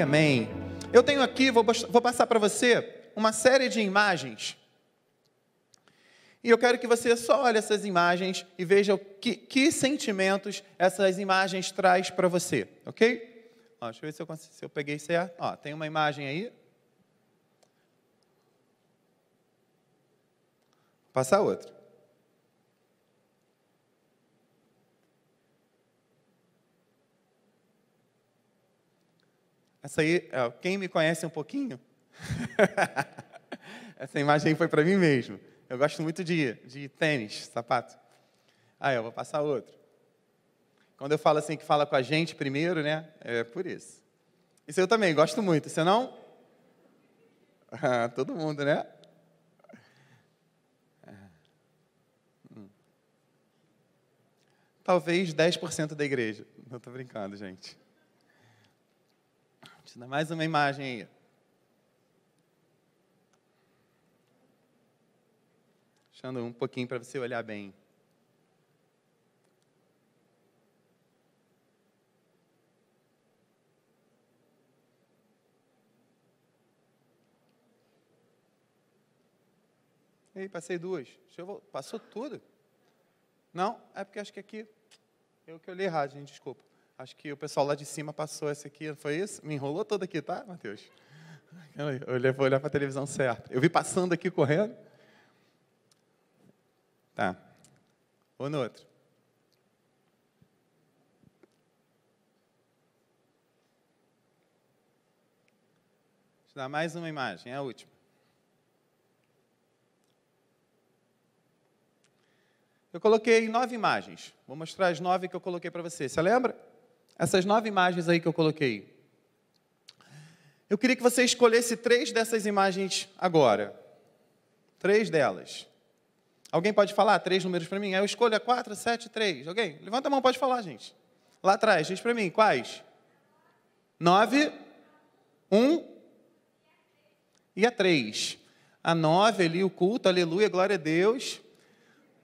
amém. Eu tenho aqui, vou, vou passar para você uma série de imagens. E eu quero que você só olhe essas imagens e veja que, que sentimentos essas imagens traz para você, ok? Ó, deixa eu ver se eu, se eu peguei certo. Ó, tem uma imagem aí. Passar outra. Essa aí, quem me conhece um pouquinho, essa imagem foi para mim mesmo. Eu gosto muito de, de tênis, sapato. Ah, eu vou passar outro. Quando eu falo assim que fala com a gente primeiro, né? É por isso. Isso eu também gosto muito. Você não? Todo mundo, né? Talvez 10% da igreja. Não estou brincando, gente. Dar mais uma imagem aí. Deixando um pouquinho para você olhar bem. Ei, passei duas. Passou tudo? Não? É porque acho que aqui. Eu que olhei errado, gente, desculpa. Acho que o pessoal lá de cima passou essa aqui, foi isso? Me enrolou toda aqui, tá, Matheus? Eu vou olhar para a televisão certa. Eu vi passando aqui correndo. Tá. Ou no outro. Deixa eu dar mais uma imagem, é a última. Eu coloquei nove imagens. Vou mostrar as nove que eu coloquei para você. Você lembra? Essas nove imagens aí que eu coloquei. Eu queria que você escolhesse três dessas imagens agora. Três delas. Alguém pode falar três números para mim? Eu escolho a quatro, sete, três. Alguém? Levanta a mão, pode falar, gente. Lá atrás, diz para mim, quais? Nove, um e a três. A nove ali, o culto, aleluia, glória a Deus.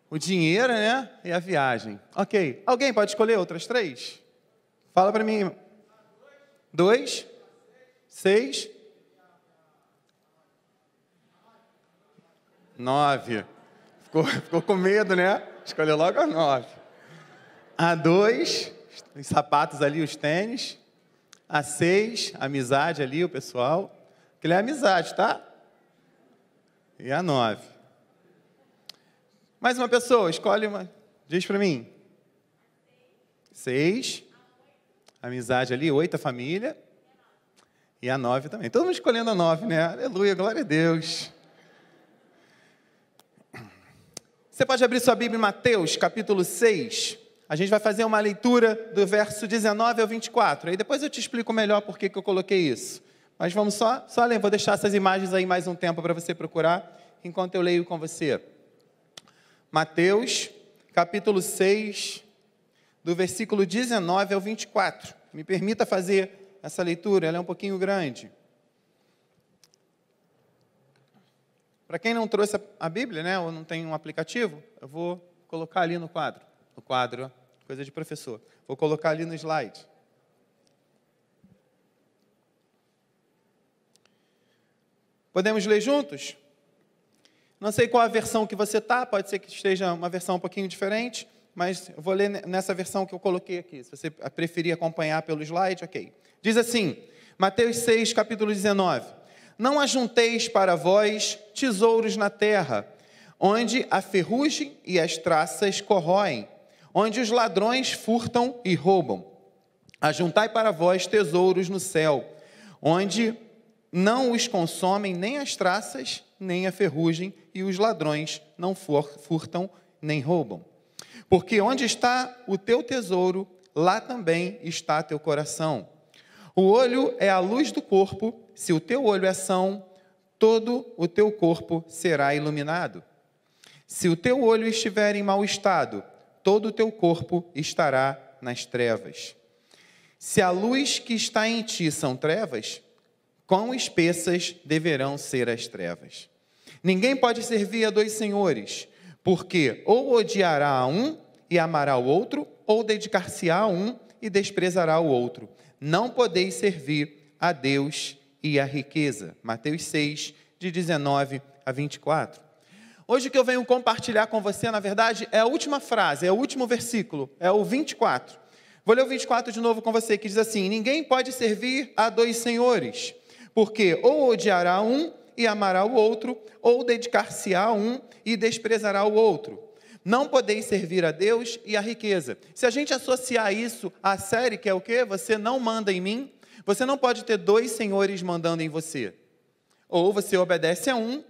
O dinheiro, né? E a viagem. Ok. Alguém pode escolher outras três? Fala para mim. Dois, seis, nove. Ficou, ficou com medo, né? Escolheu logo a nove. A dois, os sapatos ali, os tênis. A seis, amizade ali, o pessoal. Aquilo é amizade, tá? E a nove. Mais uma pessoa, escolhe uma. Diz para mim. Seis amizade ali, oito a família. E a nove também. Todo mundo escolhendo a nove, né? Aleluia, glória a Deus. Você pode abrir sua Bíblia em Mateus, capítulo 6. A gente vai fazer uma leitura do verso 19 ao 24. Aí depois eu te explico melhor por que, eu coloquei isso. Mas vamos só, só ler, vou deixar essas imagens aí mais um tempo para você procurar, enquanto eu leio com você. Mateus, capítulo 6, do versículo 19 ao 24. Me permita fazer essa leitura, ela é um pouquinho grande. Para quem não trouxe a Bíblia, né, ou não tem um aplicativo, eu vou colocar ali no quadro. No quadro, coisa de professor. Vou colocar ali no slide. Podemos ler juntos? Não sei qual a versão que você está, pode ser que esteja uma versão um pouquinho diferente mas eu vou ler nessa versão que eu coloquei aqui. Se você preferir acompanhar pelo slide, ok. Diz assim, Mateus 6, capítulo 19: Não ajunteis para vós tesouros na terra, onde a ferrugem e as traças corroem, onde os ladrões furtam e roubam. Ajuntai para vós tesouros no céu, onde não os consomem nem as traças, nem a ferrugem, e os ladrões não furtam nem roubam. Porque onde está o teu tesouro, lá também está teu coração. O olho é a luz do corpo, se o teu olho é são, todo o teu corpo será iluminado. Se o teu olho estiver em mau estado, todo o teu corpo estará nas trevas. Se a luz que está em ti são trevas, quão espessas deverão ser as trevas? Ninguém pode servir a dois senhores, porque ou odiará a um e amará o outro, ou dedicar-se-á a um e desprezará o outro. Não podeis servir a Deus e a riqueza. Mateus 6, de 19 a 24. Hoje que eu venho compartilhar com você, na verdade, é a última frase, é o último versículo, é o 24. Vou ler o 24 de novo com você, que diz assim: Ninguém pode servir a dois senhores, porque ou odiará um e amará o outro, ou dedicar-se-á a um e desprezará o outro. Não podeis servir a Deus e a riqueza. Se a gente associar isso à série, que é o quê? Você não manda em mim, você não pode ter dois senhores mandando em você. Ou você obedece a um,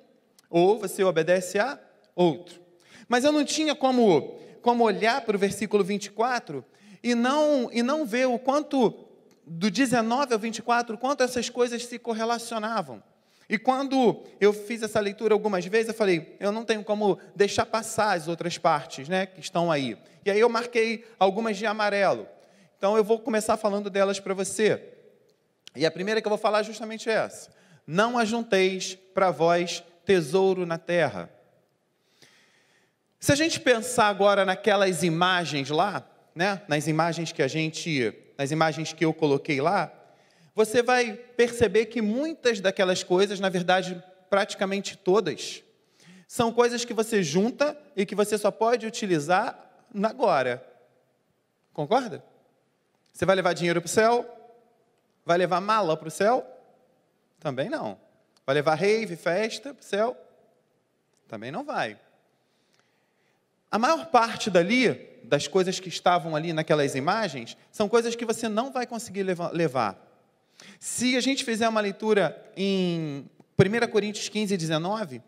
ou você obedece a outro. Mas eu não tinha como, como olhar para o versículo 24 e não, e não ver o quanto, do 19 ao 24, quanto essas coisas se correlacionavam. E quando eu fiz essa leitura algumas vezes, eu falei, eu não tenho como deixar passar as outras partes né, que estão aí. E aí eu marquei algumas de amarelo. Então eu vou começar falando delas para você. E a primeira que eu vou falar é justamente essa. Não ajunteis para vós tesouro na terra. Se a gente pensar agora naquelas imagens lá, né, nas imagens que a gente, nas imagens que eu coloquei lá, você vai perceber que muitas daquelas coisas, na verdade, praticamente todas, são coisas que você junta e que você só pode utilizar agora. Concorda? Você vai levar dinheiro para o céu? Vai levar mala para o céu? Também não. Vai levar rave, festa para o céu? Também não vai. A maior parte dali das coisas que estavam ali naquelas imagens, são coisas que você não vai conseguir levar. Se a gente fizer uma leitura em 1 Coríntios 15, 19, o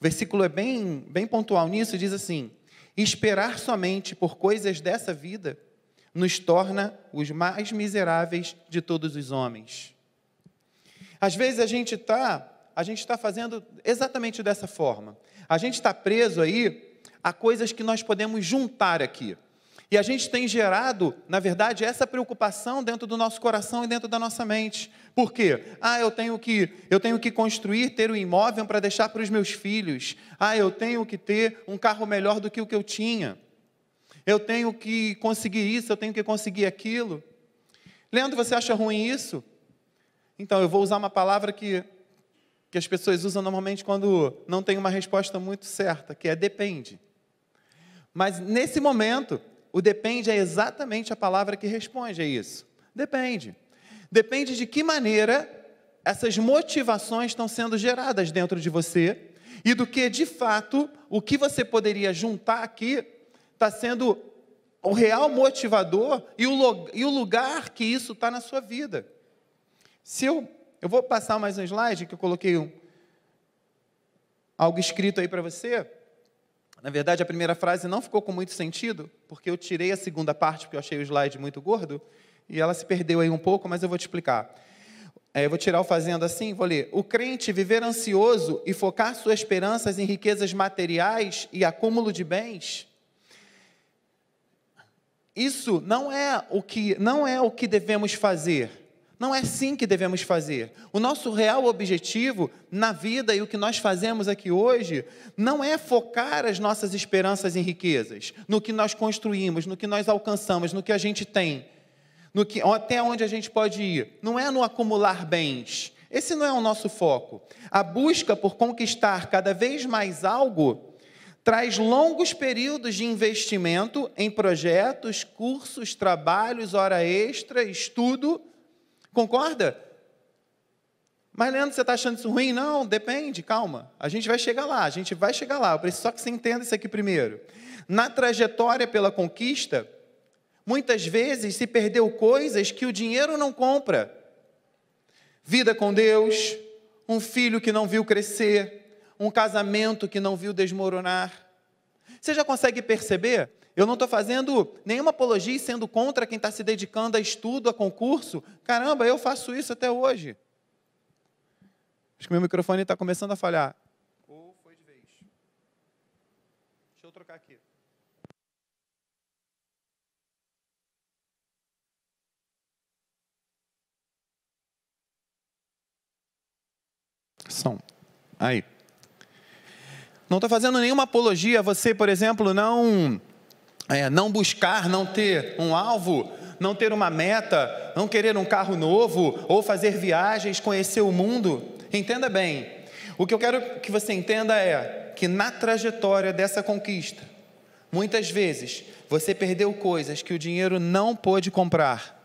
versículo é bem, bem pontual nisso, diz assim: Esperar somente por coisas dessa vida nos torna os mais miseráveis de todos os homens. Às vezes a gente está a gente está fazendo exatamente dessa forma. A gente está preso aí a coisas que nós podemos juntar aqui. E a gente tem gerado, na verdade, essa preocupação dentro do nosso coração e dentro da nossa mente. Por quê? Ah, eu tenho que, eu tenho que construir, ter um imóvel para deixar para os meus filhos. Ah, eu tenho que ter um carro melhor do que o que eu tinha. Eu tenho que conseguir isso, eu tenho que conseguir aquilo. Leandro, você acha ruim isso? Então, eu vou usar uma palavra que, que as pessoas usam normalmente quando não tem uma resposta muito certa, que é depende. Mas nesse momento, o depende é exatamente a palavra que responde a isso. Depende. Depende de que maneira essas motivações estão sendo geradas dentro de você e do que, de fato, o que você poderia juntar aqui está sendo o real motivador e o, lugar que isso está na sua vida. Se eu, eu vou passar mais um slide que eu coloquei um, algo escrito aí para você. Na verdade, a primeira frase não ficou com muito sentido, porque eu tirei a segunda parte, porque eu achei o slide muito gordo, e ela se perdeu aí um pouco, mas eu vou te explicar. É, eu vou tirar o fazendo assim, vou ler. O crente viver ansioso e focar suas esperanças em riquezas materiais e acúmulo de bens, isso não é o que, não é o que devemos fazer. Não é assim que devemos fazer. O nosso real objetivo na vida e o que nós fazemos aqui hoje não é focar as nossas esperanças em riquezas, no que nós construímos, no que nós alcançamos, no que a gente tem, no que, até onde a gente pode ir. Não é no acumular bens. Esse não é o nosso foco. A busca por conquistar cada vez mais algo traz longos períodos de investimento em projetos, cursos, trabalhos, hora extra, estudo Concorda? Mas, Leandro, você está achando isso ruim? Não, depende, calma. A gente vai chegar lá, a gente vai chegar lá. Eu preciso só que você entenda isso aqui primeiro. Na trajetória pela conquista, muitas vezes se perdeu coisas que o dinheiro não compra. Vida com Deus, um filho que não viu crescer, um casamento que não viu desmoronar. Você já consegue perceber eu não estou fazendo nenhuma apologia sendo contra quem está se dedicando a estudo, a concurso. Caramba, eu faço isso até hoje. Acho que meu microfone está começando a falhar. Ou foi de vez. Deixa eu trocar aqui. Som. Aí. Não estou fazendo nenhuma apologia a você, por exemplo, não é, não buscar, não ter um alvo, não ter uma meta, não querer um carro novo ou fazer viagens, conhecer o mundo. Entenda bem, o que eu quero que você entenda é que na trajetória dessa conquista, muitas vezes você perdeu coisas que o dinheiro não pôde comprar.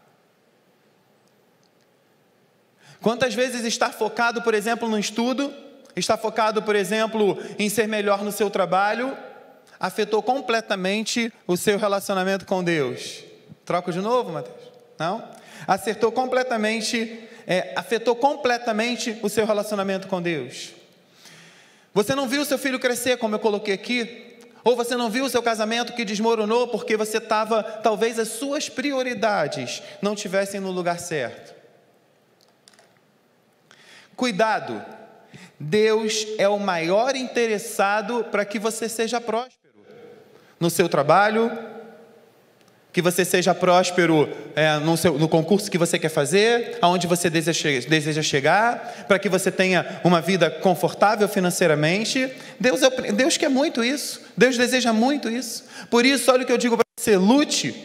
Quantas vezes está focado, por exemplo, no estudo, está focado, por exemplo, em ser melhor no seu trabalho, afetou completamente o seu relacionamento com Deus? Troco de novo, Mateus? Não? Acertou completamente, é, afetou completamente o seu relacionamento com Deus. Você não viu seu filho crescer, como eu coloquei aqui, ou você não viu o seu casamento que desmoronou porque você estava, talvez as suas prioridades não tivessem no lugar certo. Cuidado, Deus é o maior interessado para que você seja próspero no seu trabalho, que você seja próspero é, no, seu, no, concurso que você quer fazer, aonde você deseja, deseja chegar, para que você tenha uma vida confortável financeiramente. Deus, é, Deus quer muito isso, Deus deseja muito isso. Por isso, olha o que eu digo para você: lute,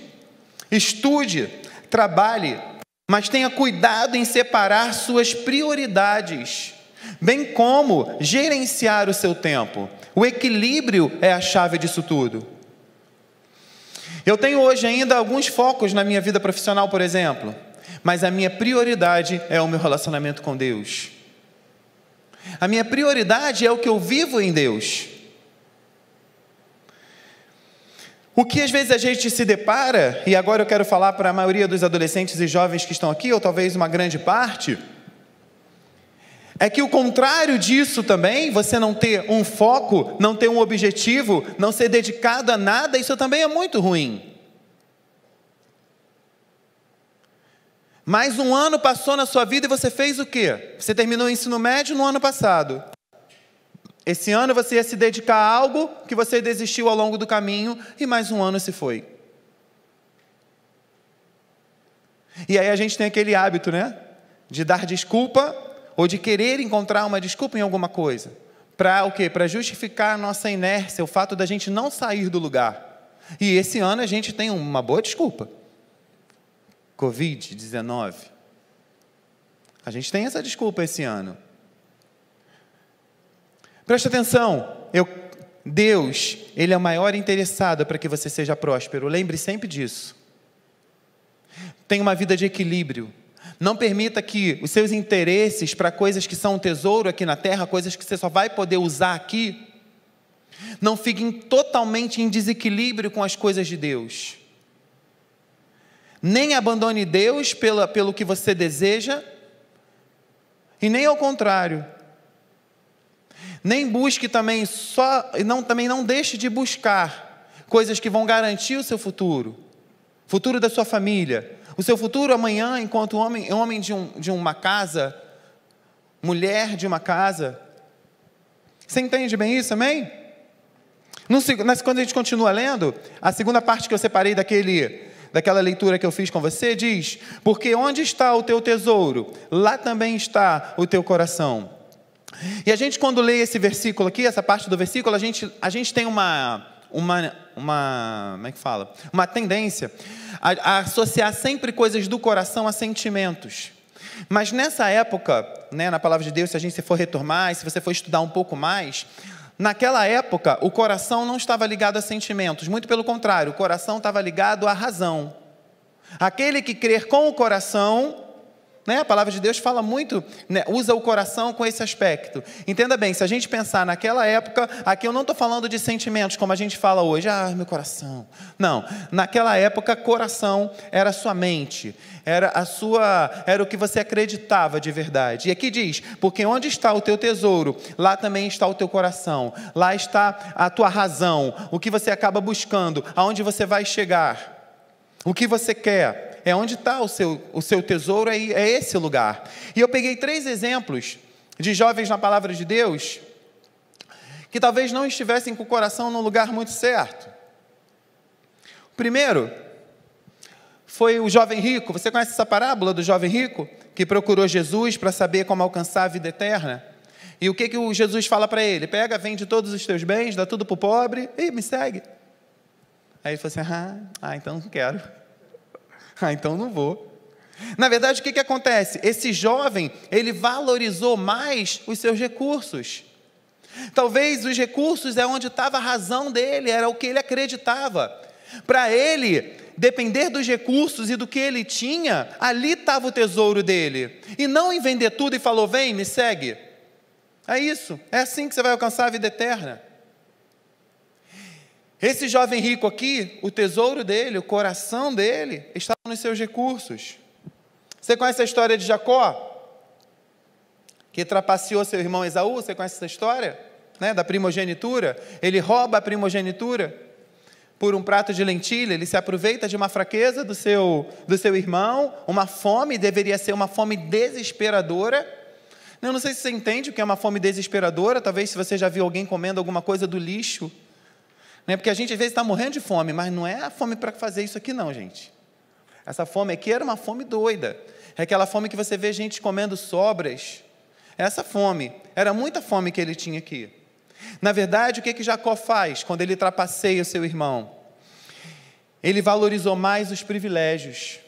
estude, trabalhe, mas tenha cuidado em separar suas prioridades, bem como gerenciar o seu tempo. O equilíbrio é a chave disso tudo. Eu tenho hoje ainda alguns focos na minha vida profissional, por exemplo, mas a minha prioridade é o meu relacionamento com Deus. A minha prioridade é o que eu vivo em Deus. O que às vezes a gente se depara, e agora eu quero falar para a maioria dos adolescentes e jovens que estão aqui, ou talvez uma grande parte, é que o contrário disso também, você não ter um foco, não ter um objetivo, não ser dedicado a nada, isso também é muito ruim. Mais um ano passou na sua vida e você fez o quê? Você terminou o ensino médio no ano passado. Esse ano você ia se dedicar a algo que você desistiu ao longo do caminho e mais um ano se foi. E aí a gente tem aquele hábito, né? De dar desculpa ou de querer encontrar uma desculpa em alguma coisa. Para o quê? Para justificar a nossa inércia, o fato da gente não sair do lugar. E esse ano a gente tem uma boa desculpa. Covid-19. A gente tem essa desculpa esse ano. Preste atenção, eu, Deus, Ele é o maior interessado para que você seja próspero. Lembre sempre disso. Tenha uma vida de equilíbrio. Não permita que os seus interesses para coisas que são um tesouro aqui na terra, coisas que você só vai poder usar aqui, não fiquem totalmente em desequilíbrio com as coisas de Deus. Nem abandone Deus pela, pelo que você deseja, e nem ao contrário. Nem busque também só, não, também não deixe de buscar coisas que vão garantir o seu futuro, futuro da sua família, o seu futuro amanhã, enquanto homem, homem de, um, de uma casa, mulher de uma casa. Você entende bem isso, amém? No, quando a gente continua lendo, a segunda parte que eu separei daquele, daquela leitura que eu fiz com você diz: Porque onde está o teu tesouro, lá também está o teu coração. E a gente, quando lê esse versículo aqui, essa parte do versículo, a gente, a gente tem uma, uma, uma, como é que fala? Uma tendência a, a associar sempre coisas do coração a sentimentos. Mas nessa época, né, na palavra de Deus, se a gente for retomar, se você for estudar um pouco mais, naquela época o coração não estava ligado a sentimentos, muito pelo contrário, o coração estava ligado à razão. Aquele que crer com o coração né? A palavra de Deus fala muito, né? usa o coração com esse aspecto. Entenda bem, se a gente pensar naquela época, aqui eu não estou falando de sentimentos como a gente fala hoje, ah, meu coração. Não, naquela época, coração era a sua mente, era a sua, era o que você acreditava de verdade. E aqui diz: porque onde está o teu tesouro, lá também está o teu coração, lá está a tua razão, o que você acaba buscando, aonde você vai chegar. O que você quer é onde está o seu, o seu tesouro, é, é esse lugar. E eu peguei três exemplos de jovens na palavra de Deus que talvez não estivessem com o coração no lugar muito certo. O primeiro foi o jovem rico. Você conhece essa parábola do jovem rico que procurou Jesus para saber como alcançar a vida eterna? E o que, que o Jesus fala para ele? Pega, vende todos os teus bens, dá tudo para o pobre e me segue. Aí ele falou assim: ah, ah, então não quero. Ah, então não vou. Na verdade, o que, que acontece? Esse jovem, ele valorizou mais os seus recursos. Talvez os recursos é onde estava a razão dele, era o que ele acreditava. Para ele, depender dos recursos e do que ele tinha, ali estava o tesouro dele. E não em vender tudo e falou: vem, me segue. É isso, é assim que você vai alcançar a vida eterna. Esse jovem rico aqui, o tesouro dele, o coração dele, estava nos seus recursos. Você conhece a história de Jacó? Que trapaceou seu irmão Esaú? Você conhece essa história? Né? Da primogenitura? Ele rouba a primogenitura por um prato de lentilha, ele se aproveita de uma fraqueza do seu, do seu irmão, uma fome, deveria ser uma fome desesperadora. Eu não sei se você entende o que é uma fome desesperadora, talvez se você já viu alguém comendo alguma coisa do lixo. Né? Porque a gente às vezes está morrendo de fome, mas não é a fome para fazer isso aqui, não, gente. Essa fome aqui era uma fome doida. É aquela fome que você vê gente comendo sobras. Essa fome, era muita fome que ele tinha aqui. Na verdade, o que, que Jacó faz quando ele trapaceia o seu irmão? Ele valorizou mais os privilégios.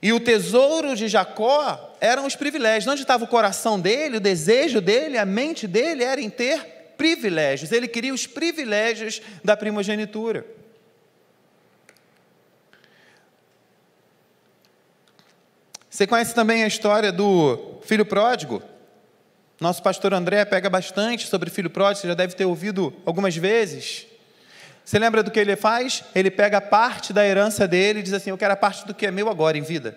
E o tesouro de Jacó eram os privilégios. Onde estava o coração dele, o desejo dele, a mente dele era em ter privilégios. Ele queria os privilégios da primogenitura. Você conhece também a história do filho pródigo? Nosso pastor André pega bastante sobre filho pródigo, você já deve ter ouvido algumas vezes. Você lembra do que ele faz? Ele pega parte da herança dele e diz assim: Eu quero a parte do que é meu agora em vida.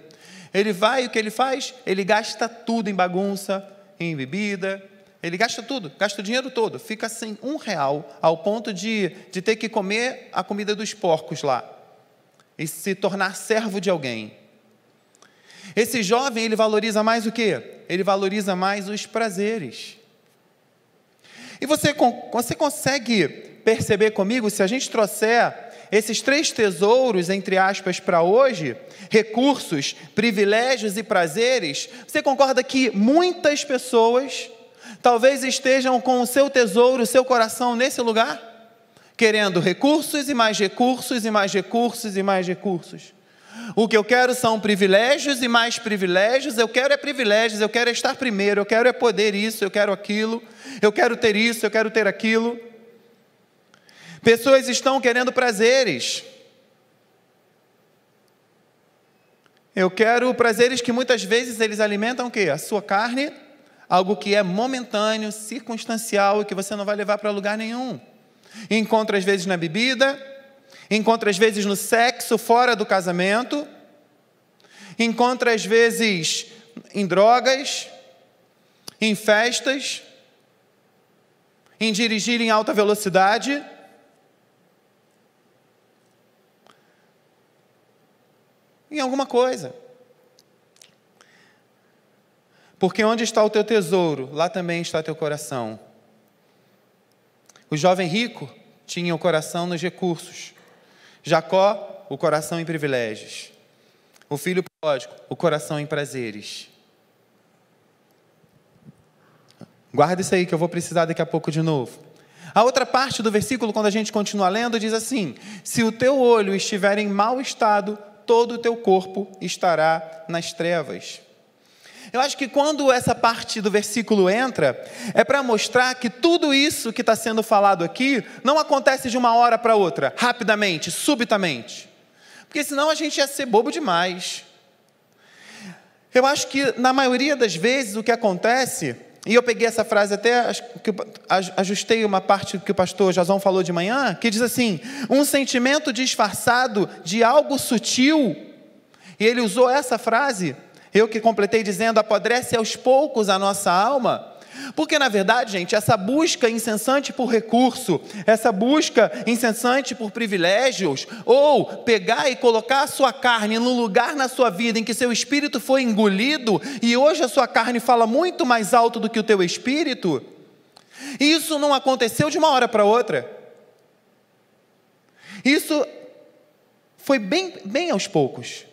Ele vai e o que ele faz? Ele gasta tudo em bagunça, em bebida. Ele gasta tudo, gasta o dinheiro todo, fica sem um real, ao ponto de, de ter que comer a comida dos porcos lá e se tornar servo de alguém. Esse jovem, ele valoriza mais o quê? Ele valoriza mais os prazeres. E você, você consegue perceber comigo, se a gente trouxer esses três tesouros, entre aspas, para hoje, recursos, privilégios e prazeres, você concorda que muitas pessoas talvez estejam com o seu tesouro, o seu coração nesse lugar? Querendo recursos e mais recursos e mais recursos e mais recursos. O que eu quero são privilégios e mais privilégios. Eu quero é privilégios, eu quero é estar primeiro, eu quero é poder isso, eu quero aquilo, eu quero ter isso, eu quero ter aquilo. Pessoas estão querendo prazeres. Eu quero prazeres que muitas vezes eles alimentam o quê? A sua carne, algo que é momentâneo, circunstancial e que você não vai levar para lugar nenhum. Encontra às vezes na bebida, encontra às vezes no sexo fora do casamento, encontra às vezes em drogas, em festas, em dirigir em alta velocidade. Em alguma coisa. Porque onde está o teu tesouro, lá também está teu coração. O jovem rico tinha o coração nos recursos. Jacó, o coração em privilégios. O filho pródigo, o coração em prazeres. Guarda isso aí que eu vou precisar daqui a pouco de novo. A outra parte do versículo, quando a gente continua lendo, diz assim: Se o teu olho estiver em mau estado, todo o teu corpo estará nas trevas. Eu acho que quando essa parte do versículo entra, é para mostrar que tudo isso que está sendo falado aqui não acontece de uma hora para outra, rapidamente, subitamente. Porque senão a gente ia ser bobo demais. Eu acho que na maioria das vezes o que acontece, e eu peguei essa frase até, ajustei uma parte que o pastor Jason falou de manhã, que diz assim: um sentimento disfarçado de algo sutil, e ele usou essa frase eu que completei dizendo, apodrece aos poucos a nossa alma. Porque, na verdade, gente, essa busca incessante por recurso, essa busca incessante por privilégios, ou pegar e colocar a sua carne num lugar na sua vida em que seu espírito foi engolido e hoje a sua carne fala muito mais alto do que o teu espírito, isso não aconteceu de uma hora para outra. Isso foi bem, bem aos poucos.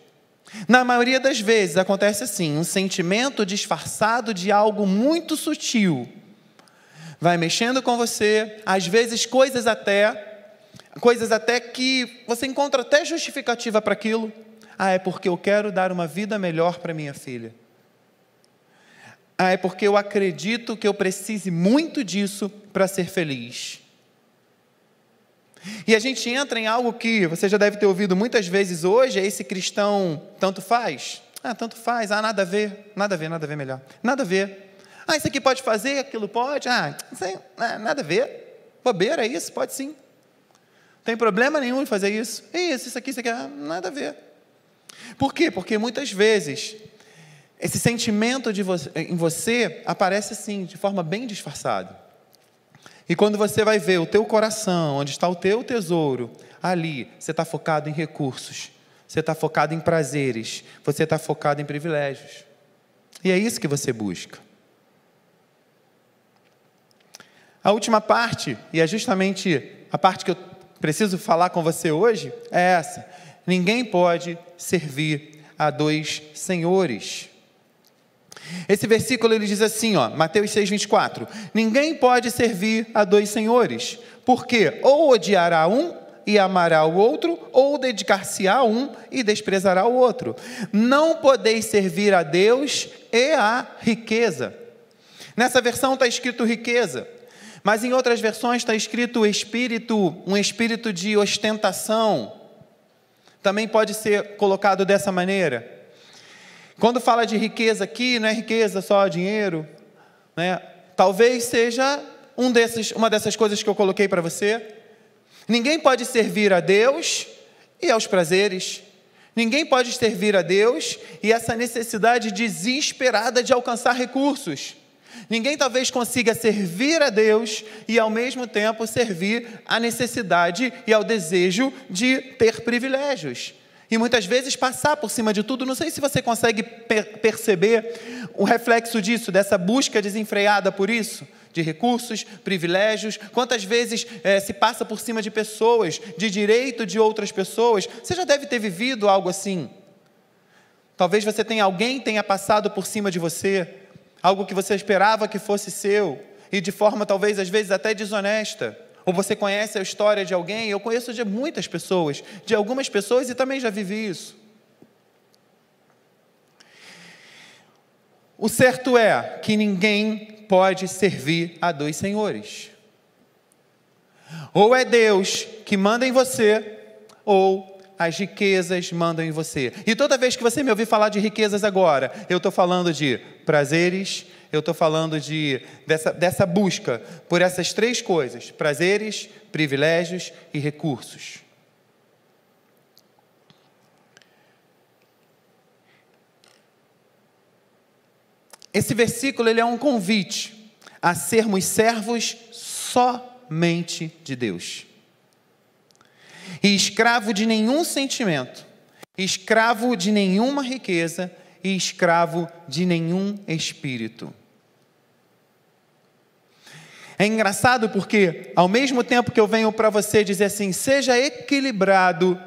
Na maioria das vezes acontece assim: um sentimento disfarçado de algo muito sutil vai mexendo com você, às vezes coisas até coisas até que você encontra até justificativa para aquilo. Ah, é porque eu quero dar uma vida melhor para minha filha. Ah, é porque eu acredito que eu precise muito disso para ser feliz. E a gente entra em algo que você já deve ter ouvido muitas vezes hoje, é esse cristão tanto faz. Ah, tanto faz, ah, nada a ver, nada a ver, nada a ver melhor. Nada a ver. Ah, isso aqui pode fazer, aquilo pode. Ah, aí, ah, nada a ver. Bobeira, é isso? Pode sim. Tem problema nenhum em fazer isso. Isso, isso aqui, isso aqui, ah, nada a ver. Por quê? Porque muitas vezes esse sentimento você, em você aparece assim, de forma bem disfarçada. E quando você vai ver o teu coração, onde está o teu tesouro, ali você está focado em recursos, você está focado em prazeres, você está focado em privilégios. E é isso que você busca. A última parte, e é justamente a parte que eu preciso falar com você hoje, é essa: ninguém pode servir a dois senhores. Esse versículo ele diz assim, ó, Mateus 6:24. Ninguém pode servir a dois senhores, porque ou odiará um e amará o outro, ou dedicar-se a um e desprezará o outro. Não podeis servir a Deus e a riqueza. Nessa versão está escrito riqueza, mas em outras versões está escrito espírito, um espírito de ostentação. Também pode ser colocado dessa maneira. Quando fala de riqueza aqui, não é riqueza só dinheiro, né? Talvez seja um desses, uma dessas coisas que eu coloquei para você. Ninguém pode servir a Deus e aos prazeres. Ninguém pode servir a Deus e essa necessidade desesperada de alcançar recursos. Ninguém talvez consiga servir a Deus e ao mesmo tempo servir à necessidade e ao desejo de ter privilégios e muitas vezes passar por cima de tudo. Não sei se você consegue per perceber o reflexo disso, dessa busca desenfreada por isso, de recursos, privilégios. Quantas vezes é, se passa por cima de pessoas, de direito de outras pessoas? Você já deve ter vivido algo assim. Talvez você tenha alguém tenha passado por cima de você, algo que você esperava que fosse seu, e de forma talvez às vezes até desonesta. Ou você conhece a história de alguém? Eu conheço de muitas pessoas, de algumas pessoas e também já vivi isso. O certo é que ninguém pode servir a dois senhores. Ou é Deus que manda em você, ou as riquezas mandam em você. E toda vez que você me ouvir falar de riquezas agora, eu estou falando de prazeres, eu estou falando de, dessa, dessa busca por essas três coisas: prazeres, privilégios e recursos. Esse versículo ele é um convite a sermos servos somente de Deus. E escravo de nenhum sentimento, escravo de nenhuma riqueza e escravo de nenhum espírito. É engraçado porque, ao mesmo tempo que eu venho para você dizer assim, seja equilibrado,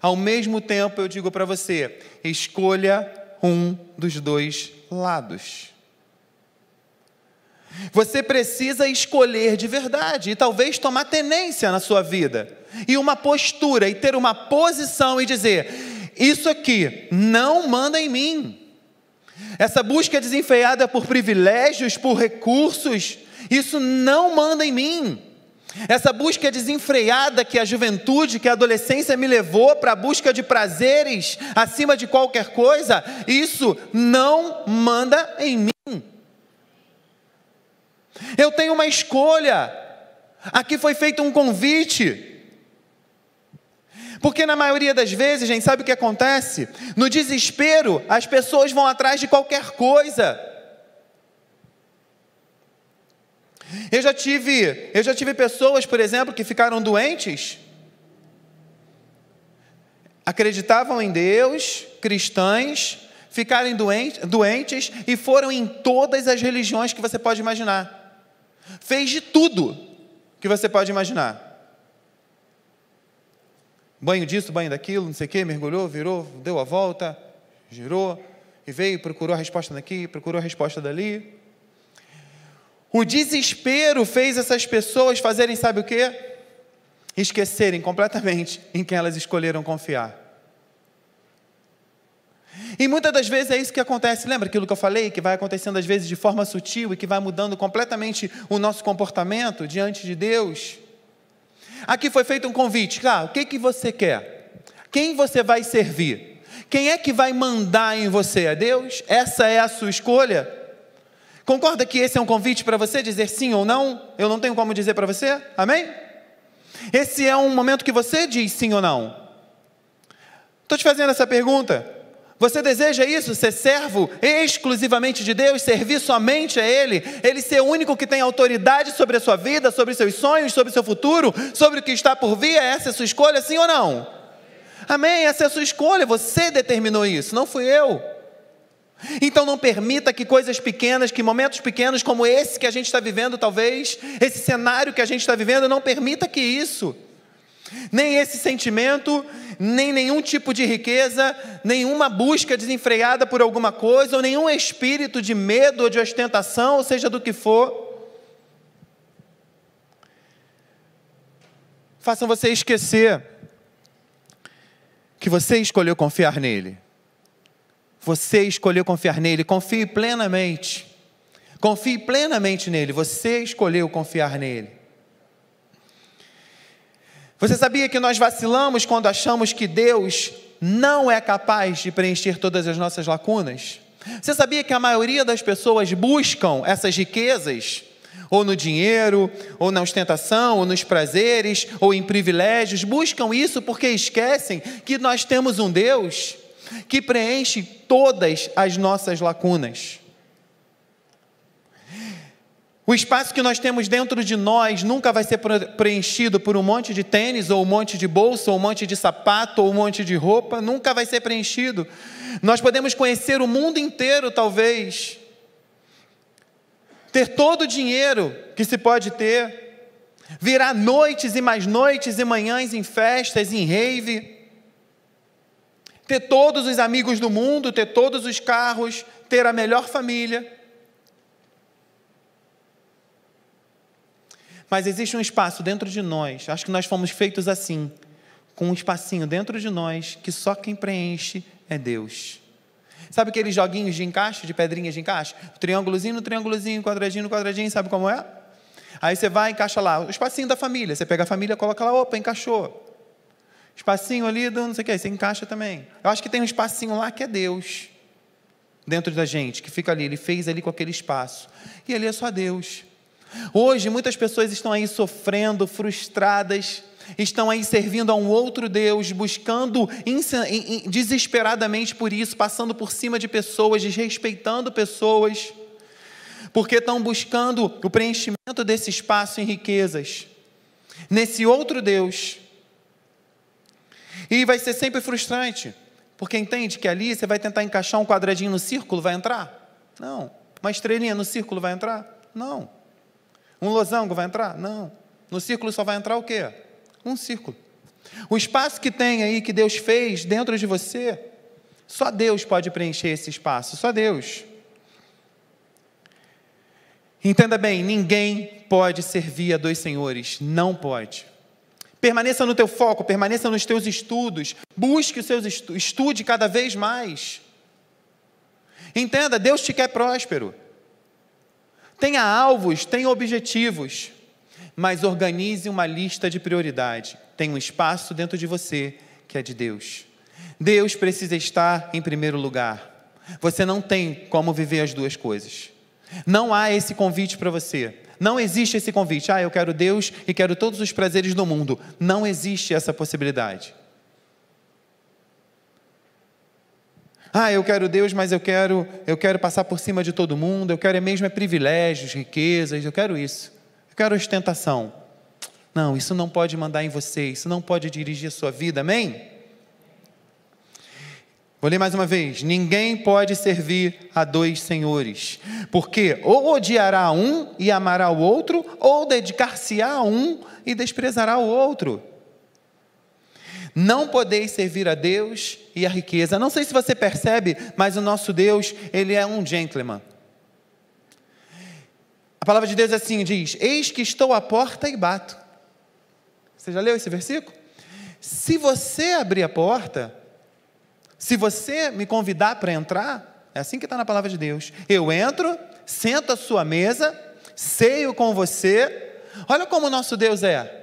ao mesmo tempo eu digo para você, escolha um dos dois lados. Você precisa escolher de verdade e talvez tomar tenência na sua vida, e uma postura, e ter uma posição e dizer: Isso aqui não manda em mim. Essa busca desenfreada por privilégios, por recursos, isso não manda em mim. Essa busca desenfreada que a juventude, que a adolescência me levou para a busca de prazeres acima de qualquer coisa, isso não manda em mim. Eu tenho uma escolha. Aqui foi feito um convite. Porque na maioria das vezes, gente, sabe o que acontece? No desespero, as pessoas vão atrás de qualquer coisa. Eu já tive, eu já tive pessoas, por exemplo, que ficaram doentes, acreditavam em Deus, cristãs, ficaram doentes, doentes e foram em todas as religiões que você pode imaginar. Fez de tudo que você pode imaginar banho disso, banho daquilo, não sei o quê, mergulhou, virou, deu a volta, girou, e veio, procurou a resposta daqui, procurou a resposta dali. O desespero fez essas pessoas fazerem, sabe o quê? esquecerem completamente em quem elas escolheram confiar. E muitas das vezes é isso que acontece. Lembra aquilo que eu falei? Que vai acontecendo às vezes de forma sutil e que vai mudando completamente o nosso comportamento diante de Deus. Aqui foi feito um convite. Ah, o que, que você quer? Quem você vai servir? Quem é que vai mandar em você? É Deus? Essa é a sua escolha? Concorda que esse é um convite para você dizer sim ou não? Eu não tenho como dizer para você? Amém? Esse é um momento que você diz sim ou não. Estou te fazendo essa pergunta. Você deseja isso, ser servo exclusivamente de Deus, servir somente a Ele, Ele ser o único que tem autoridade sobre a sua vida, sobre seus sonhos, sobre seu futuro, sobre o que está por vir? Essa é a sua escolha, sim ou não? Amém? Essa é a sua escolha, você determinou isso, não fui eu. Então não permita que coisas pequenas, que momentos pequenos como esse que a gente está vivendo, talvez, esse cenário que a gente está vivendo, não permita que isso nem esse sentimento, nem nenhum tipo de riqueza, nenhuma busca desenfreada por alguma coisa, ou nenhum espírito de medo ou de ostentação, ou seja do que for, façam você esquecer que você escolheu confiar nele. Você escolheu confiar nele, confie plenamente. Confie plenamente nele, você escolheu confiar nele. Você sabia que nós vacilamos quando achamos que Deus não é capaz de preencher todas as nossas lacunas? Você sabia que a maioria das pessoas buscam essas riquezas, ou no dinheiro, ou na ostentação, ou nos prazeres, ou em privilégios, buscam isso porque esquecem que nós temos um Deus que preenche todas as nossas lacunas. O espaço que nós temos dentro de nós nunca vai ser preenchido por um monte de tênis, ou um monte de bolsa, ou um monte de sapato, ou um monte de roupa, nunca vai ser preenchido. Nós podemos conhecer o mundo inteiro, talvez, ter todo o dinheiro que se pode ter, virar noites e mais noites e manhãs em festas, em rave, ter todos os amigos do mundo, ter todos os carros, ter a melhor família Mas existe um espaço dentro de nós, acho que nós fomos feitos assim, com um espacinho dentro de nós que só quem preenche é Deus. Sabe aqueles joguinhos de encaixe, de pedrinhas de encaixe? Triângulozinho triângulozinho, quadradinho quadradinho, sabe como é? Aí você vai e encaixa lá, o espacinho da família. Você pega a família, coloca lá, opa, encaixou. Espacinho ali do não sei o que, você encaixa também. Eu acho que tem um espacinho lá que é Deus, dentro da gente, que fica ali. Ele fez ali com aquele espaço. E ali é só Deus. Hoje, muitas pessoas estão aí sofrendo, frustradas, estão aí servindo a um outro Deus, buscando desesperadamente por isso, passando por cima de pessoas, desrespeitando pessoas, porque estão buscando o preenchimento desse espaço em riquezas, nesse outro Deus. E vai ser sempre frustrante, porque entende que ali você vai tentar encaixar um quadradinho no círculo, vai entrar? Não. Uma estrelinha no círculo vai entrar? Não. Um losango vai entrar? Não. No círculo só vai entrar o quê? Um círculo. O espaço que tem aí, que Deus fez dentro de você, só Deus pode preencher esse espaço, só Deus. Entenda bem, ninguém pode servir a dois senhores, não pode. Permaneça no teu foco, permaneça nos teus estudos, busque os seus estudos, estude cada vez mais. Entenda, Deus te quer próspero. Tenha alvos, tenha objetivos, mas organize uma lista de prioridade. Tem um espaço dentro de você que é de Deus. Deus precisa estar em primeiro lugar. Você não tem como viver as duas coisas. Não há esse convite para você. Não existe esse convite. Ah, eu quero Deus e quero todos os prazeres do mundo. Não existe essa possibilidade. Ah, eu quero Deus, mas eu quero, eu quero passar por cima de todo mundo, eu quero é mesmo é privilégios, riquezas, eu quero isso. Eu quero ostentação. Não, isso não pode mandar em você, isso não pode dirigir a sua vida, amém? Vou ler mais uma vez: ninguém pode servir a dois senhores, porque ou odiará um e amará o outro, ou dedicar-se-á a um e desprezará o outro. Não podeis servir a Deus e a riqueza. Não sei se você percebe, mas o nosso Deus, ele é um gentleman. A palavra de Deus assim diz: Eis que estou à porta e bato. Você já leu esse versículo? Se você abrir a porta, se você me convidar para entrar, é assim que está na palavra de Deus. Eu entro, sento à sua mesa, ceio com você. Olha como o nosso Deus é.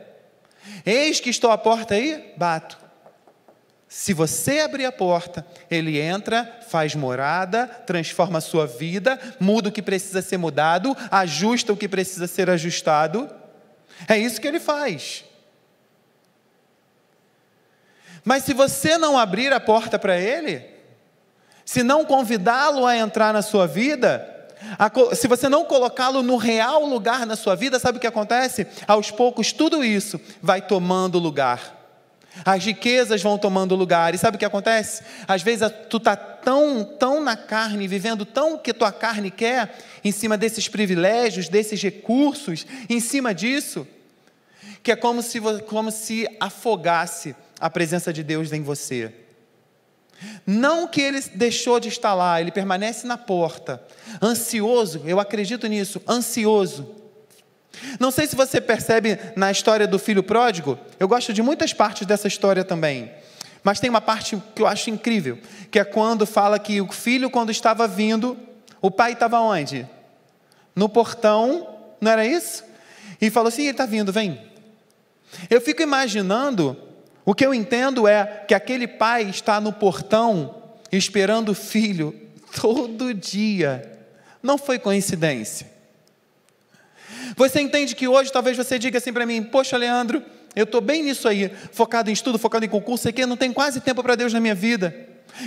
Eis que estou à porta aí, bato. Se você abrir a porta, ele entra, faz morada, transforma a sua vida, muda o que precisa ser mudado, ajusta o que precisa ser ajustado. É isso que ele faz. Mas se você não abrir a porta para ele, se não convidá-lo a entrar na sua vida, se você não colocá-lo no real lugar na sua vida, sabe o que acontece? Aos poucos, tudo isso vai tomando lugar. As riquezas vão tomando lugar. E sabe o que acontece? Às vezes tu está tão, tão na carne, vivendo tão o que tua carne quer, em cima desses privilégios, desses recursos, em cima disso, que é como se, como se afogasse a presença de Deus em você. Não que ele deixou de estar lá, ele permanece na porta, ansioso, eu acredito nisso, ansioso. Não sei se você percebe na história do filho pródigo, eu gosto de muitas partes dessa história também. Mas tem uma parte que eu acho incrível, que é quando fala que o filho, quando estava vindo, o pai estava onde? No portão, não era isso? E falou assim: ele está vindo, vem. Eu fico imaginando o que eu entendo é que aquele pai está no portão esperando o filho todo dia. Não foi coincidência. Você entende que hoje talvez você diga assim para mim: Poxa, Leandro, eu estou bem nisso aí, focado em estudo, focado em concurso, sei que não tem quase tempo para Deus na minha vida.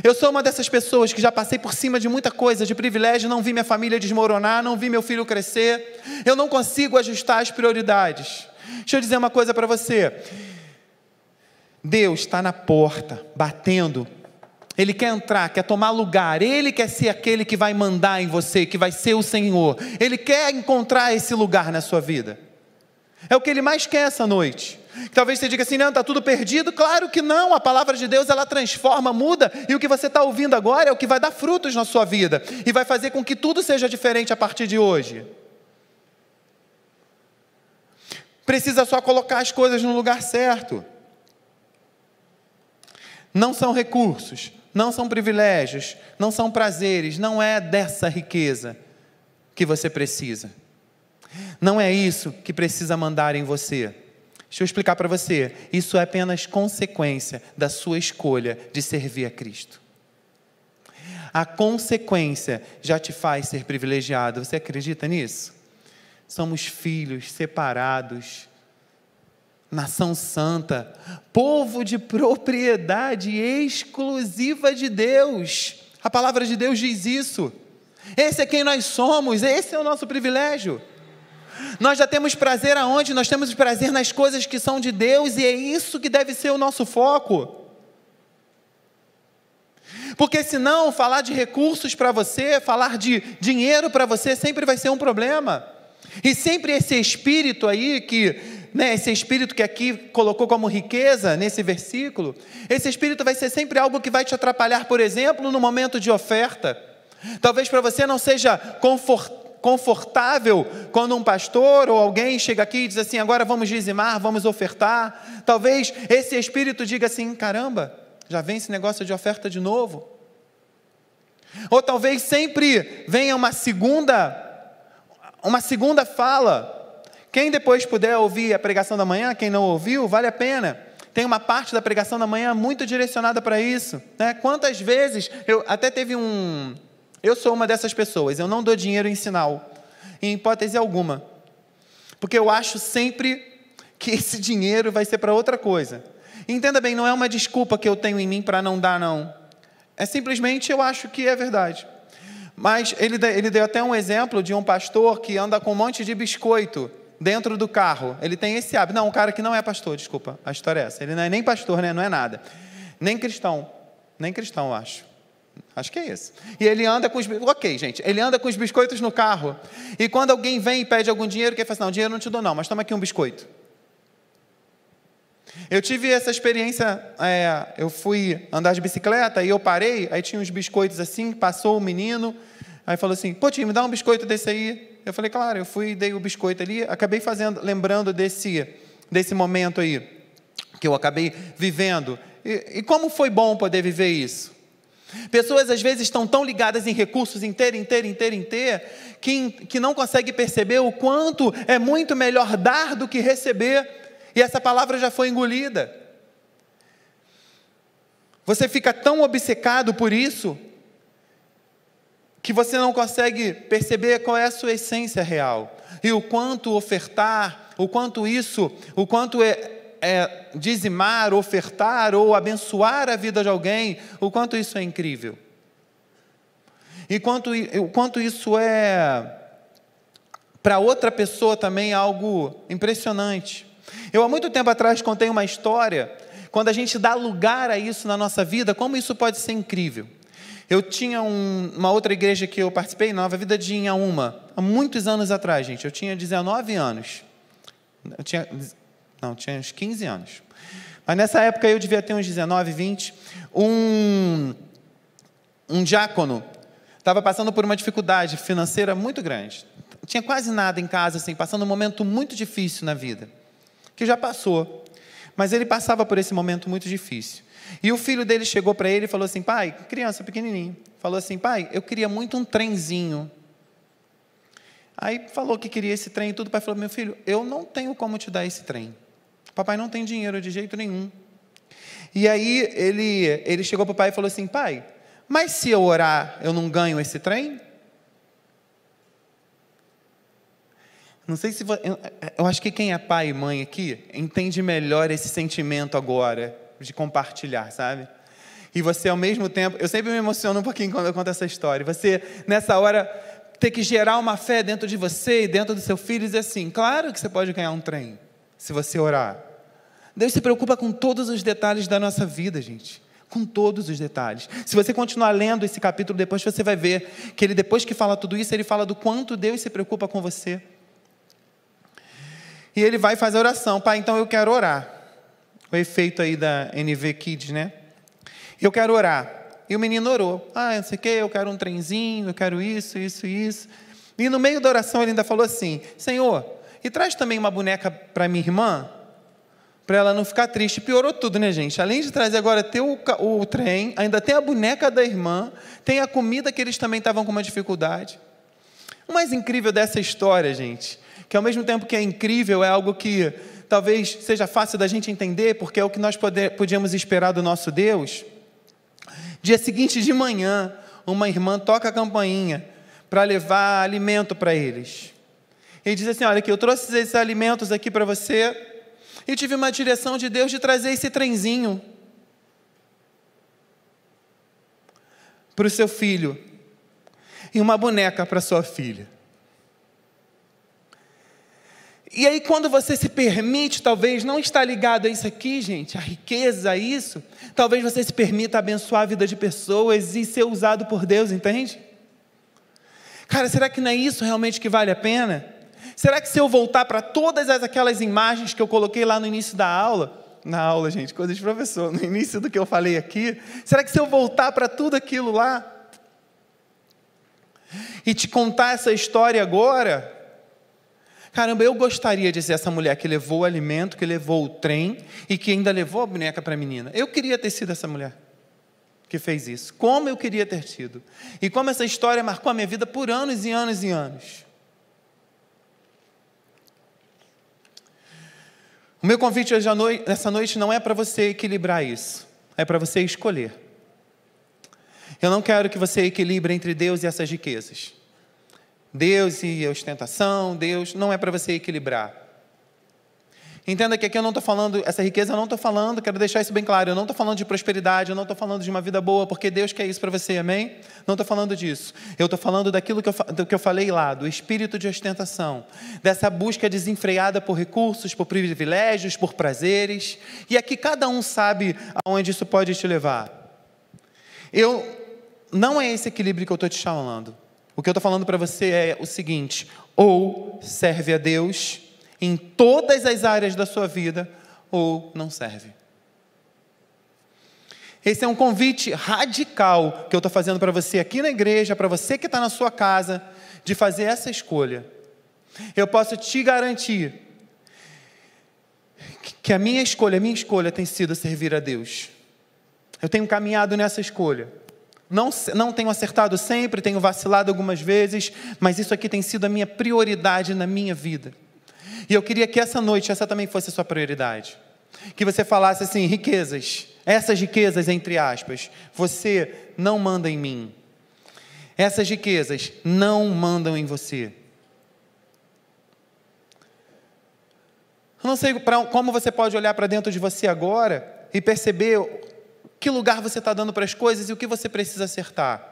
Eu sou uma dessas pessoas que já passei por cima de muita coisa, de privilégio, não vi minha família desmoronar, não vi meu filho crescer, eu não consigo ajustar as prioridades. Deixa eu dizer uma coisa para você. Deus está na porta, batendo. Ele quer entrar, quer tomar lugar. Ele quer ser aquele que vai mandar em você, que vai ser o Senhor. Ele quer encontrar esse lugar na sua vida. É o que ele mais quer essa noite. Talvez você diga assim, não, está tudo perdido. Claro que não, a palavra de Deus ela transforma, muda, e o que você está ouvindo agora é o que vai dar frutos na sua vida e vai fazer com que tudo seja diferente a partir de hoje. Precisa só colocar as coisas no lugar certo. Não são recursos, não são privilégios, não são prazeres, não é dessa riqueza que você precisa. Não é isso que precisa mandar em você. Deixa eu explicar para você. Isso é apenas consequência da sua escolha de servir a Cristo. A consequência já te faz ser privilegiado. Você acredita nisso? Somos filhos separados nação santa, povo de propriedade exclusiva de Deus. A palavra de Deus diz isso. Esse é quem nós somos, esse é o nosso privilégio. Nós já temos prazer aonde? Nós temos prazer nas coisas que são de Deus e é isso que deve ser o nosso foco. Porque senão, falar de recursos para você, falar de dinheiro para você, sempre vai ser um problema. E sempre esse espírito aí que né, esse espírito que aqui colocou como riqueza nesse versículo, esse espírito vai ser sempre algo que vai te atrapalhar, por exemplo, no momento de oferta. Talvez para você não seja confortável quando um pastor ou alguém chega aqui e diz assim: agora vamos dizimar, vamos ofertar. Talvez esse espírito diga assim: caramba, já vem esse negócio de oferta de novo. Ou talvez sempre venha uma segunda uma segunda fala quem depois puder ouvir a pregação da manhã, quem não ouviu, vale a pena. Tem uma parte da pregação da manhã muito direcionada para isso. Né? Quantas vezes, eu até teve um. Eu sou uma dessas pessoas, eu não dou dinheiro em sinal, em hipótese alguma. Porque eu acho sempre que esse dinheiro vai ser para outra coisa. entenda bem, não é uma desculpa que eu tenho em mim para não dar, não. É simplesmente eu acho que é verdade. Mas ele, ele deu até um exemplo de um pastor que anda com um monte de biscoito dentro do carro. Ele tem esse hábito. Não, um cara que não é pastor, desculpa, a história é essa. Ele não é nem pastor, né? não é nada. Nem cristão. Nem cristão, eu acho. Acho que é isso. E ele anda com os. Ok, gente. Ele anda com os biscoitos no carro. E quando alguém vem e pede algum dinheiro, que ele fala assim: Não, dinheiro não te dou, não, mas toma aqui um biscoito. Eu tive essa experiência. É, eu fui andar de bicicleta e eu parei. Aí tinha uns biscoitos assim. Passou o menino. Aí falou assim: Pô, tio, me dá um biscoito desse aí. Eu falei, claro, eu fui dei o biscoito ali, acabei fazendo, lembrando desse, desse momento aí. que eu acabei vivendo. E, e como foi bom poder viver isso? Pessoas às vezes estão tão ligadas em recursos, em ter, em ter, que, que não conseguem perceber o quanto é muito melhor dar do que receber. E essa palavra já foi engolida. Você fica tão obcecado por isso que você não consegue perceber qual é a sua essência real e o quanto ofertar, o quanto isso, o quanto é, é, dizimar, ofertar ou abençoar a vida de alguém, o quanto isso é incrível. E quanto, o quanto isso é, para outra pessoa também, algo impressionante. Eu, há muito tempo atrás, contei uma história, quando a gente dá lugar a isso na nossa vida, como isso pode ser incrível. Eu tinha um, uma outra igreja que eu participei, Nova Vida de Inhaúma, há muitos anos atrás, gente. Eu tinha 19 anos. Eu tinha não, tinha uns 15 anos. Mas nessa época eu devia ter uns 19, 20. Um, um diácono estava passando por uma dificuldade financeira muito grande. Tinha quase nada em casa, assim, passando um momento muito difícil na vida. Que já passou. Mas ele passava por esse momento muito difícil. E o filho dele chegou para ele e falou assim: pai, criança pequenininho, falou assim: pai, eu queria muito um trenzinho. Aí falou que queria esse trem e tudo. O pai falou: meu filho, eu não tenho como te dar esse trem. Papai não tem dinheiro de jeito nenhum. E aí ele, ele chegou para o pai e falou assim: Pai, mas se eu orar, eu não ganho esse trem? Não sei se. Eu acho que quem é pai e mãe aqui entende melhor esse sentimento agora de compartilhar, sabe? E você, ao mesmo tempo. Eu sempre me emociono um pouquinho quando eu conto essa história. Você, nessa hora, ter que gerar uma fé dentro de você e dentro do seu filho e dizer assim: claro que você pode ganhar um trem, se você orar. Deus se preocupa com todos os detalhes da nossa vida, gente. Com todos os detalhes. Se você continuar lendo esse capítulo depois, você vai ver que ele, depois que fala tudo isso, ele fala do quanto Deus se preocupa com você. E ele vai fazer a oração. Pai, então eu quero orar. O efeito aí da NV Kids, né? Eu quero orar. E o menino orou. Ah, não sei o quê, eu quero um trenzinho, eu quero isso, isso, isso. E no meio da oração ele ainda falou assim: Senhor, e traz também uma boneca para minha irmã, para ela não ficar triste. Piorou tudo, né, gente? Além de trazer agora ter o, o trem, ainda tem a boneca da irmã, tem a comida que eles também estavam com uma dificuldade. O mais incrível dessa história, gente, que ao mesmo tempo que é incrível, é algo que talvez seja fácil da gente entender, porque é o que nós poder, podíamos esperar do nosso Deus. Dia seguinte de manhã, uma irmã toca a campainha para levar alimento para eles. E diz assim: Olha, aqui, eu trouxe esses alimentos aqui para você, e tive uma direção de Deus de trazer esse trenzinho para o seu filho e uma boneca para sua filha. E aí, quando você se permite, talvez, não estar ligado a isso aqui, gente, a riqueza, a isso, talvez você se permita abençoar a vida de pessoas e ser usado por Deus, entende? Cara, será que não é isso realmente que vale a pena? Será que se eu voltar para todas aquelas imagens que eu coloquei lá no início da aula, na aula, gente, coisa de professor, no início do que eu falei aqui, será que se eu voltar para tudo aquilo lá e te contar essa história agora, Caramba, eu gostaria de ser essa mulher que levou o alimento, que levou o trem e que ainda levou a boneca para a menina. Eu queria ter sido essa mulher que fez isso. Como eu queria ter tido. E como essa história marcou a minha vida por anos e anos e anos. O meu convite hoje noite, nessa noite não é para você equilibrar isso, é para você escolher. Eu não quero que você equilibre entre Deus e essas riquezas. Deus e ostentação, Deus, não é para você equilibrar. Entenda que aqui eu não estou falando, essa riqueza eu não estou falando, quero deixar isso bem claro, eu não estou falando de prosperidade, eu não estou falando de uma vida boa, porque Deus quer isso para você, amém? Não estou falando disso. Eu estou falando daquilo que eu, do que eu falei lá, do espírito de ostentação, dessa busca desenfreada por recursos, por privilégios, por prazeres, e aqui cada um sabe aonde isso pode te levar. Eu, não é esse equilíbrio que eu estou te falando. O que eu estou falando para você é o seguinte: ou serve a Deus em todas as áreas da sua vida ou não serve. Esse é um convite radical que eu estou fazendo para você aqui na igreja, para você que está na sua casa, de fazer essa escolha. Eu posso te garantir que a minha escolha, a minha escolha tem sido servir a Deus. Eu tenho caminhado nessa escolha. Não, não tenho acertado sempre, tenho vacilado algumas vezes, mas isso aqui tem sido a minha prioridade na minha vida. E eu queria que essa noite essa também fosse a sua prioridade. Que você falasse assim: riquezas, essas riquezas, entre aspas, você não manda em mim. Essas riquezas não mandam em você. Eu não sei pra, como você pode olhar para dentro de você agora e perceber que lugar você está dando para as coisas e o que você precisa acertar.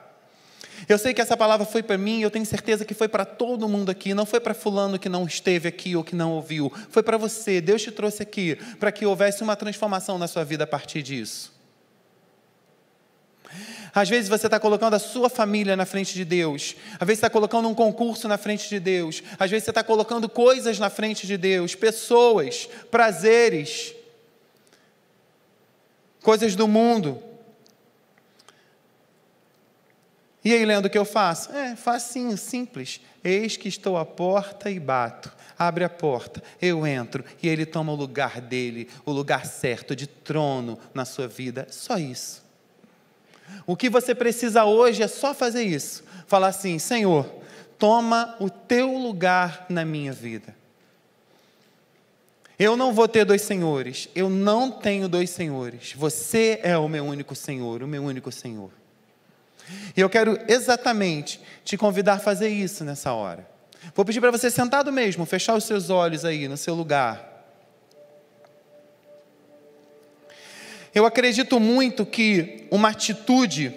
Eu sei que essa palavra foi para mim, eu tenho certeza que foi para todo mundo aqui, não foi para fulano que não esteve aqui ou que não ouviu, foi para você. Deus te trouxe aqui para que houvesse uma transformação na sua vida a partir disso. Às vezes você está colocando a sua família na frente de Deus. Às vezes está colocando um concurso na frente de Deus. Às vezes você está colocando coisas na frente de Deus, pessoas, prazeres, coisas do mundo. E aí, Leandro, o que eu faço? É, facinho, simples. Eis que estou à porta e bato. Abre a porta, eu entro e ele toma o lugar dele, o lugar certo de trono na sua vida. Só isso. O que você precisa hoje é só fazer isso. Falar assim: Senhor, toma o teu lugar na minha vida. Eu não vou ter dois senhores, eu não tenho dois senhores. Você é o meu único Senhor, o meu único Senhor. E eu quero exatamente te convidar a fazer isso nessa hora. Vou pedir para você sentado mesmo, fechar os seus olhos aí no seu lugar. Eu acredito muito que uma atitude,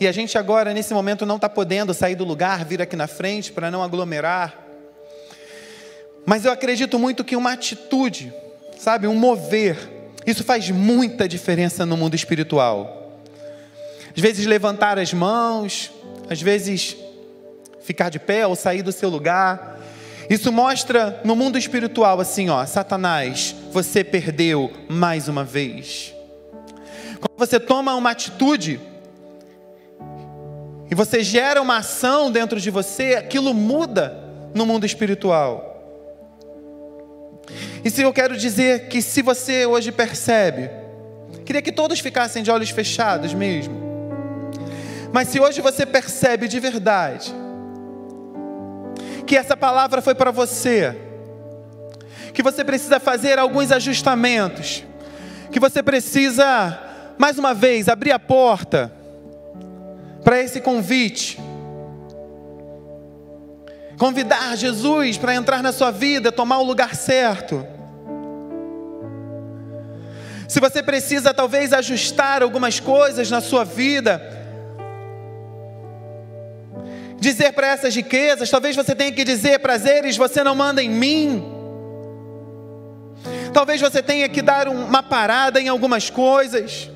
e a gente agora nesse momento não está podendo sair do lugar, vir aqui na frente para não aglomerar, mas eu acredito muito que uma atitude, sabe, um mover, isso faz muita diferença no mundo espiritual. Às vezes levantar as mãos, às vezes ficar de pé ou sair do seu lugar. Isso mostra no mundo espiritual assim, ó, Satanás, você perdeu mais uma vez. Quando você toma uma atitude e você gera uma ação dentro de você, aquilo muda no mundo espiritual. E se eu quero dizer que se você hoje percebe, queria que todos ficassem de olhos fechados mesmo. Mas se hoje você percebe de verdade que essa palavra foi para você, que você precisa fazer alguns ajustamentos, que você precisa mais uma vez, abrir a porta para esse convite. Convidar Jesus para entrar na sua vida, tomar o lugar certo. Se você precisa talvez ajustar algumas coisas na sua vida, dizer para essas riquezas, talvez você tenha que dizer prazeres, você não manda em mim. Talvez você tenha que dar uma parada em algumas coisas.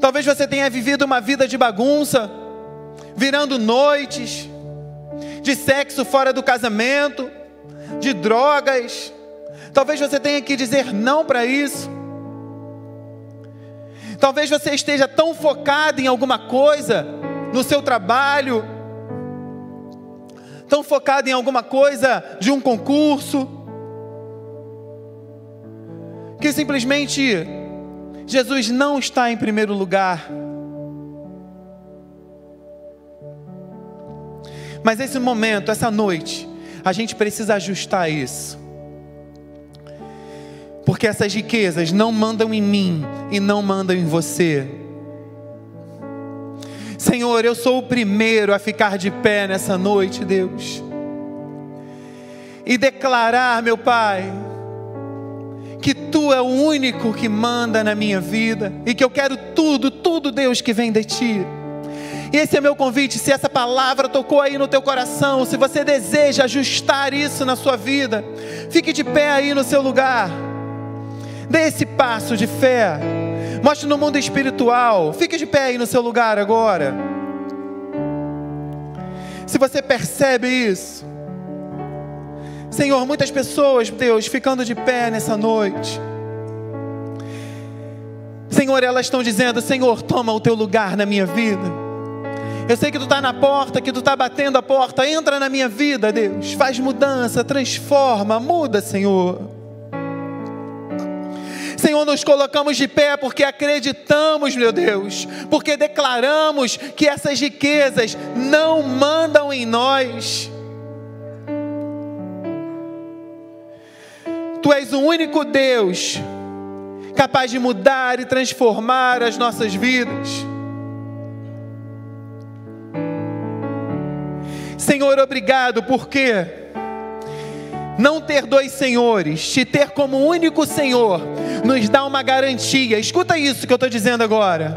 Talvez você tenha vivido uma vida de bagunça, virando noites, de sexo fora do casamento, de drogas. Talvez você tenha que dizer não para isso. Talvez você esteja tão focado em alguma coisa, no seu trabalho, tão focado em alguma coisa de um concurso, que simplesmente Jesus não está em primeiro lugar. Mas esse momento, essa noite, a gente precisa ajustar isso. Porque essas riquezas não mandam em mim e não mandam em você. Senhor, eu sou o primeiro a ficar de pé nessa noite, Deus. E declarar, meu Pai, que tu é o único que manda na minha vida e que eu quero tudo, tudo, Deus, que vem de ti. Esse é meu convite. Se essa palavra tocou aí no teu coração, se você deseja ajustar isso na sua vida, fique de pé aí no seu lugar. Dê esse passo de fé. Mostre no mundo espiritual. Fique de pé aí no seu lugar agora. Se você percebe isso, Senhor, muitas pessoas, Deus, ficando de pé nessa noite. Senhor, elas estão dizendo: Senhor, toma o teu lugar na minha vida. Eu sei que tu está na porta, que tu está batendo a porta. Entra na minha vida, Deus. Faz mudança, transforma, muda, Senhor. Senhor, nos colocamos de pé porque acreditamos, meu Deus, porque declaramos que essas riquezas não mandam em nós. Tu és o único Deus capaz de mudar e transformar as nossas vidas. Senhor, obrigado, porque não ter dois senhores, te ter como único Senhor, nos dá uma garantia. Escuta isso que eu estou dizendo agora.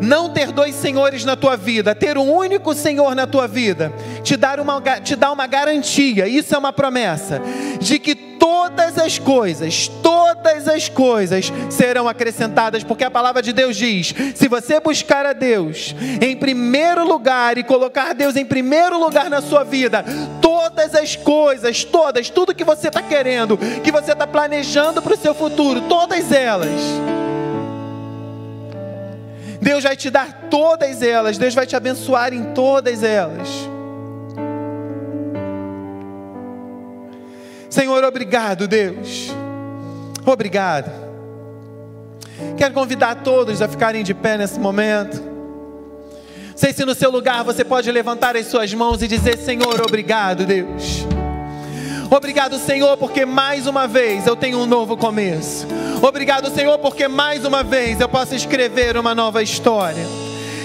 Não ter dois senhores na tua vida, ter um único Senhor na tua vida, te, dar uma, te dá uma garantia, isso é uma promessa, de que todas as coisas, todas as coisas serão acrescentadas, porque a palavra de Deus diz: se você buscar a Deus em primeiro lugar e colocar Deus em primeiro lugar na sua vida, todas as coisas, todas, tudo que você está querendo, que você está planejando para o seu futuro, todas elas. Deus vai te dar todas elas, Deus vai te abençoar em todas elas. Senhor, obrigado, Deus. Obrigado. Quero convidar todos a ficarem de pé nesse momento. Não sei se no seu lugar você pode levantar as suas mãos e dizer: Senhor, obrigado, Deus. Obrigado, Senhor, porque mais uma vez eu tenho um novo começo. Obrigado, Senhor, porque mais uma vez eu posso escrever uma nova história.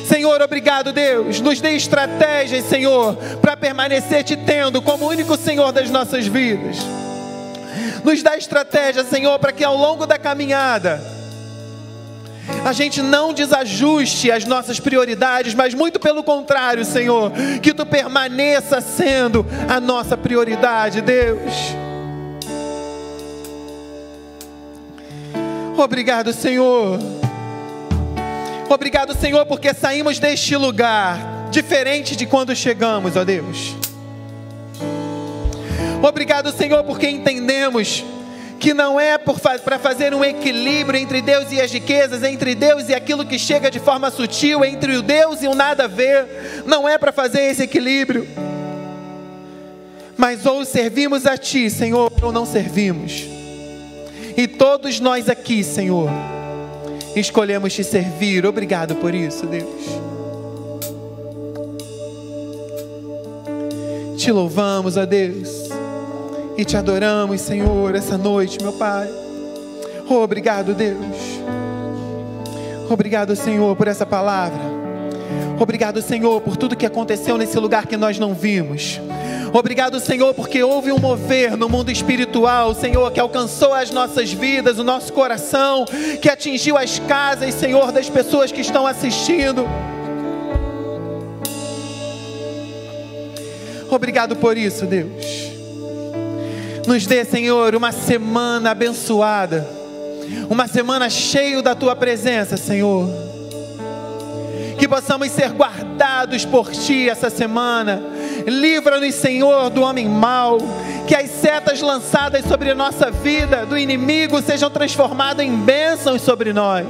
Senhor, obrigado, Deus. Nos dê estratégias, Senhor, para permanecer te tendo como único Senhor das nossas vidas. Nos dá estratégia, Senhor, para que ao longo da caminhada a gente não desajuste as nossas prioridades, mas muito pelo contrário, Senhor, que tu permaneça sendo a nossa prioridade, Deus. Obrigado, Senhor. Obrigado, Senhor, porque saímos deste lugar diferente de quando chegamos, ó Deus. Obrigado, Senhor, porque entendemos que não é para fazer um equilíbrio entre Deus e as riquezas, entre Deus e aquilo que chega de forma sutil, entre o Deus e o nada a ver, não é para fazer esse equilíbrio. Mas ou servimos a Ti, Senhor, ou não servimos. E todos nós aqui, Senhor, escolhemos te servir. Obrigado por isso, Deus. Te louvamos, ó Deus, e te adoramos, Senhor, essa noite, meu Pai. Obrigado, Deus. Obrigado, Senhor, por essa palavra. Obrigado, Senhor, por tudo que aconteceu nesse lugar que nós não vimos. Obrigado, Senhor, porque houve um mover no mundo espiritual, Senhor, que alcançou as nossas vidas, o nosso coração, que atingiu as casas, Senhor, das pessoas que estão assistindo. Obrigado por isso, Deus. Nos dê, Senhor, uma semana abençoada, uma semana cheia da tua presença, Senhor que possamos ser guardados por Ti essa semana. Livra-nos, Senhor, do homem mau, que as setas lançadas sobre a nossa vida do inimigo sejam transformadas em bênçãos sobre nós.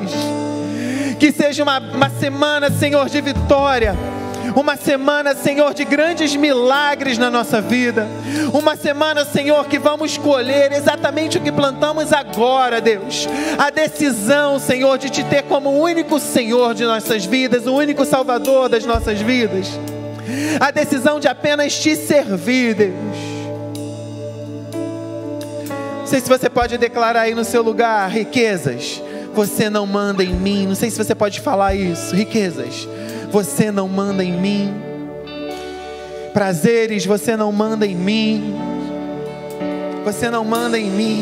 Que seja uma, uma semana, Senhor, de vitória uma semana, Senhor, de grandes milagres na nossa vida. Uma semana, Senhor, que vamos colher exatamente o que plantamos agora, Deus. A decisão, Senhor, de te ter como o único Senhor de nossas vidas, o único Salvador das nossas vidas. A decisão de apenas te servir, Deus. Não sei se você pode declarar aí no seu lugar riquezas. Você não manda em mim. Não sei se você pode falar isso. Riquezas você não manda em mim. Prazeres, você não manda em mim. Você não manda em mim.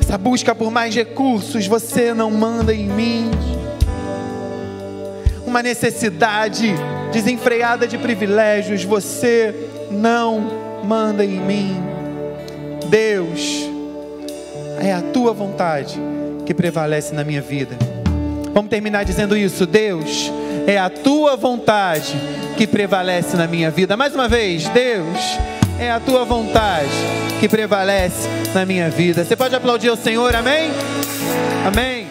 Essa busca por mais recursos, você não manda em mim. Uma necessidade desenfreada de privilégios, você não manda em mim. Deus, é a tua vontade que prevalece na minha vida. Vamos terminar dizendo isso. Deus, é a tua vontade que prevalece na minha vida. Mais uma vez, Deus, é a tua vontade que prevalece na minha vida. Você pode aplaudir o Senhor, amém? Amém.